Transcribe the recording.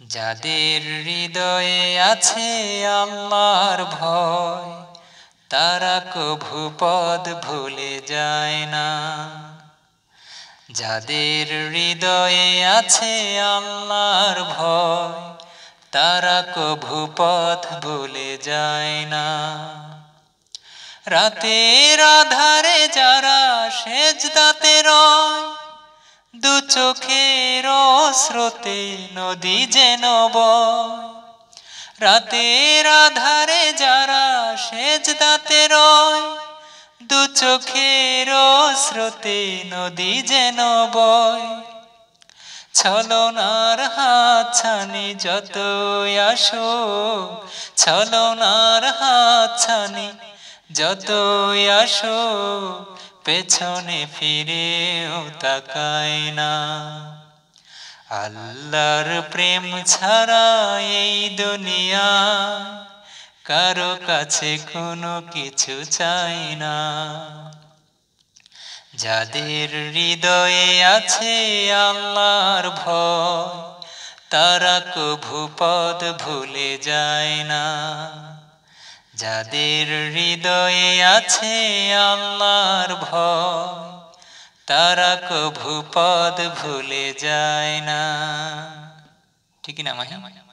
যাদের হৃদয়ে আছে আল্লাহর ভয়, তারা কভু পদ ভুলে যায় না। যাদের হৃদয়ে আছে আল্লাহর ভয়, তারা কভু ভুলে যায় না। রাতের আধারে যারা সেজদাতে রয় চোখের স্রোতে নদী যেন রাতের আধারে যারা সেজদাতে রয়, দু চোখের স্রোতে নদী যেন বয়। ছলনার হাত ছানি যত আসো ছলনার হাত ছানি যত আসো পেছনে ফিরেও তাকায় না। আল্লাহর প্রেম ছাড়া এই দুনিয়া কারও কাছে কোনো কিছু চাই না। যাদের হৃদয়ে আছে আল্লাহর ভয়, তারা কভু পদ ভুলে যায় না। যাদের হৃদয়ে আছে আল্লাহর ভয় তারা কভু পদ ভুলে যায় না। ঠিক না মাহি